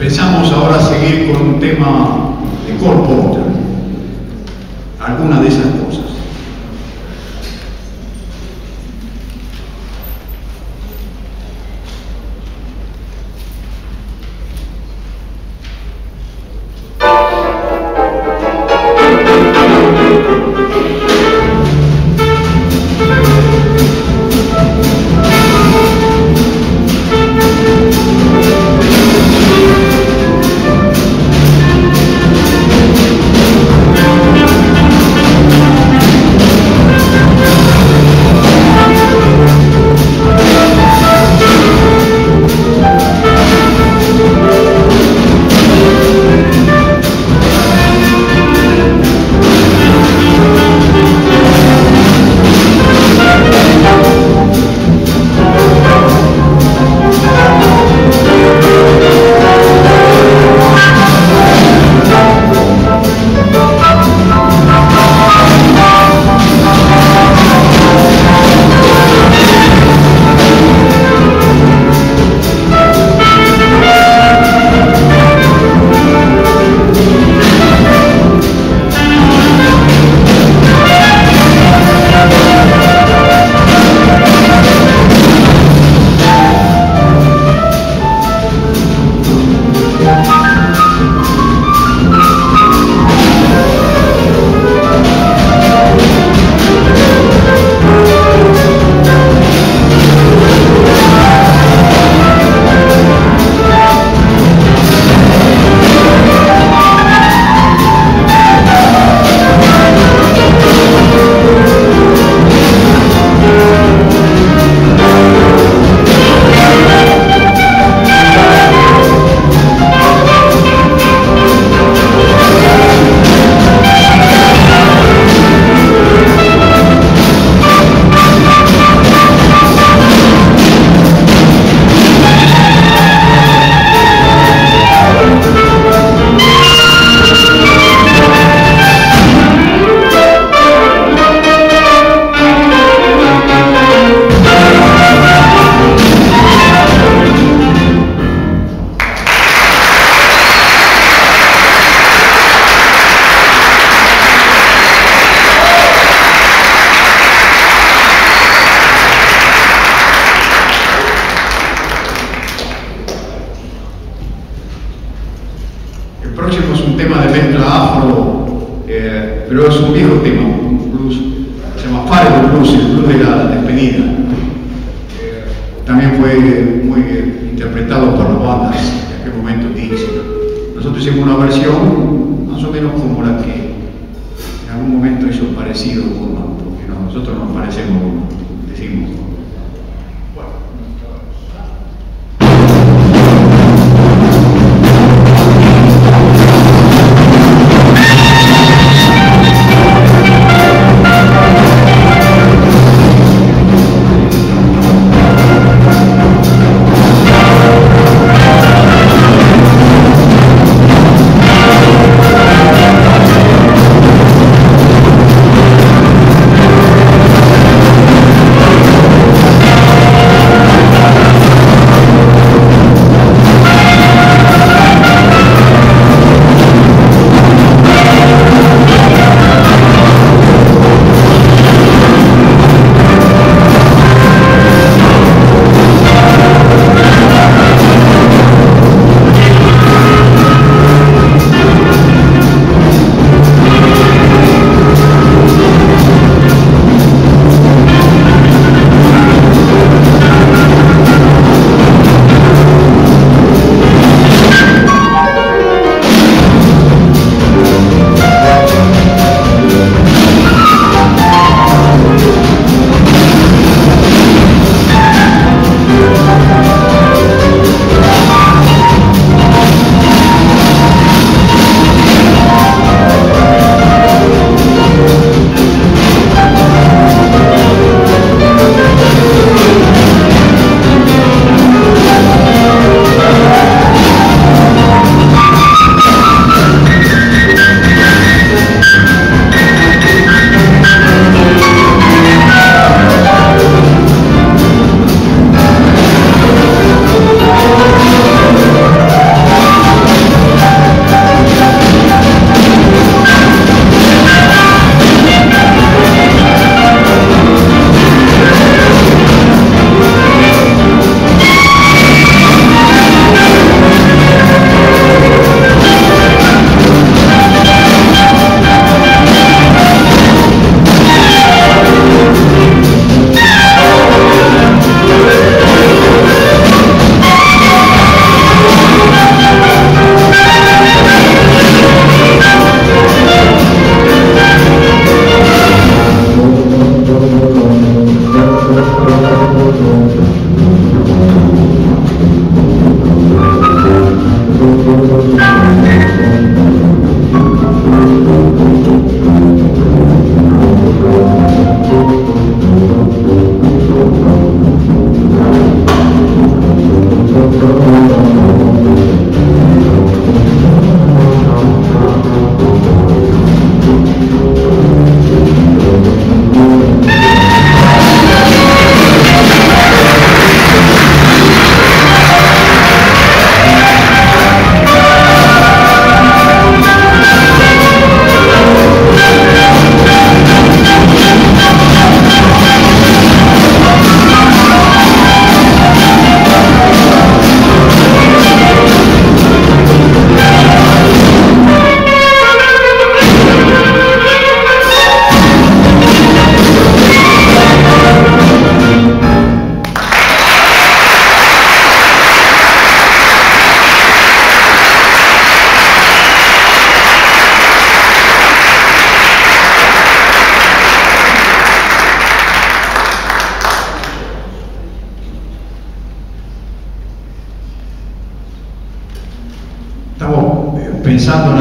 Pensamos ahora seguir con un tema de Cole Porter, alguna de esas cosas. Un tema de mezcla afro, eh, pero es un viejo tema, un blues, se llama Fire Blues, el blues de la despedida. Eh, también fue muy interpretado por las bandas en aquel momento Dixie. Nosotros hicimos una versión más o menos como la que en algún momento hizo parecido Burman, porque no, nosotros nos parecemos, decimos.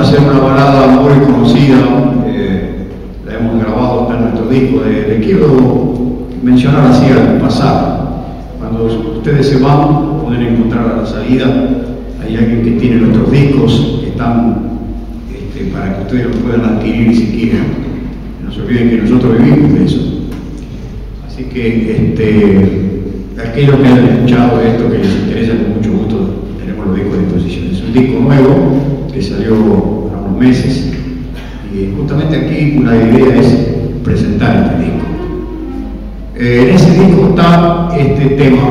Hacer una balada muy conocida, eh, la hemos grabado en nuestro disco, le quiero mencionar así al pasar. Cuando ustedes se van, pueden encontrar a la salida, hay alguien que tiene nuestros discos, están este, para que ustedes los puedan adquirir si quieren. No se olviden que nosotros vivimos de eso. Así que este, aquellos que hayan escuchado esto, que les interesa, con mucho gusto tenemos los discos a disposición. Es un disco nuevo que salió hace unos meses y justamente aquí una idea es presentar este disco. Eh, en ese disco está este tema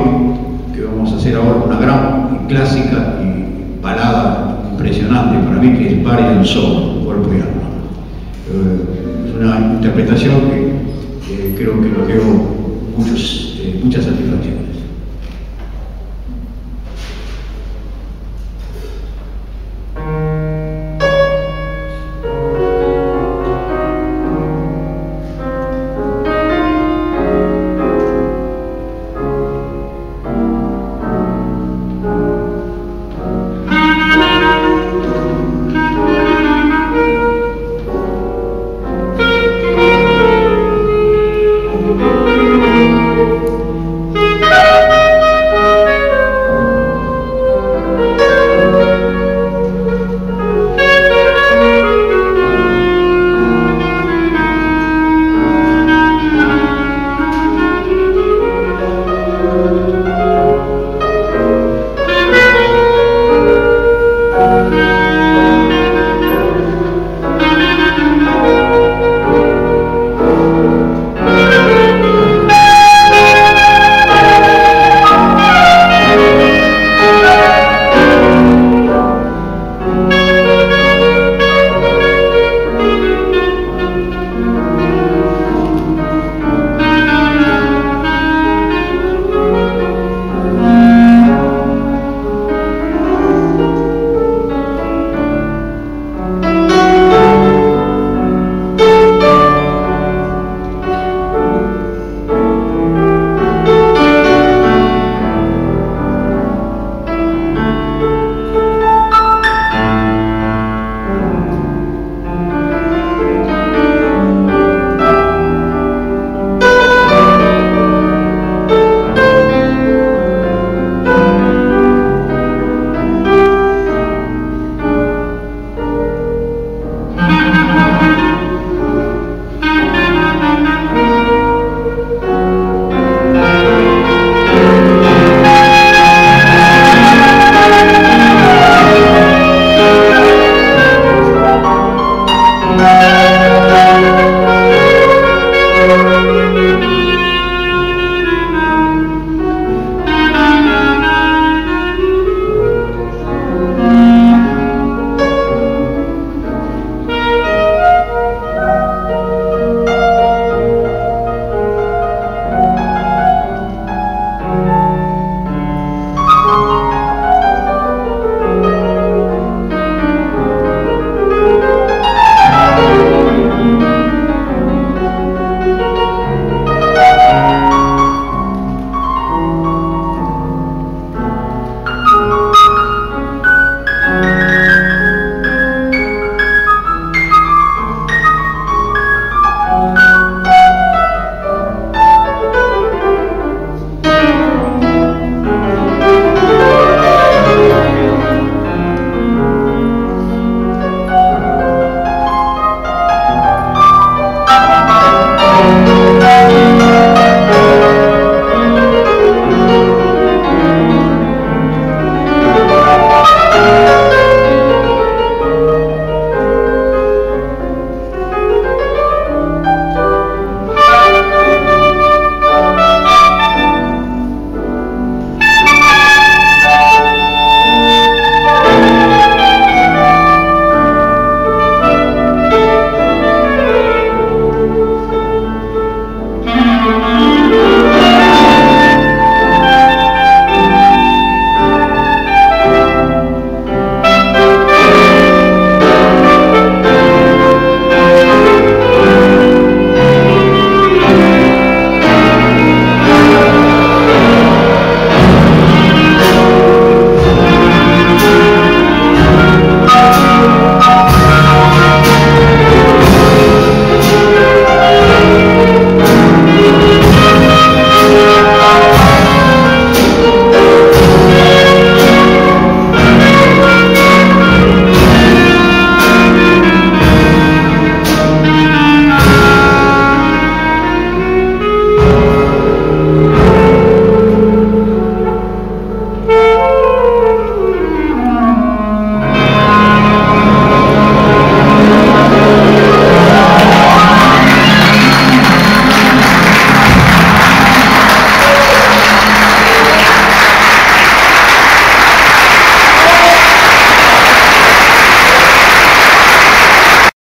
que vamos a hacer ahora, una gran clásica y balada impresionante para mí, que es Varian Soul, cuerpo y alma. Eh, es una interpretación que creo que nos dio muchos, eh, muchas satisfacciones.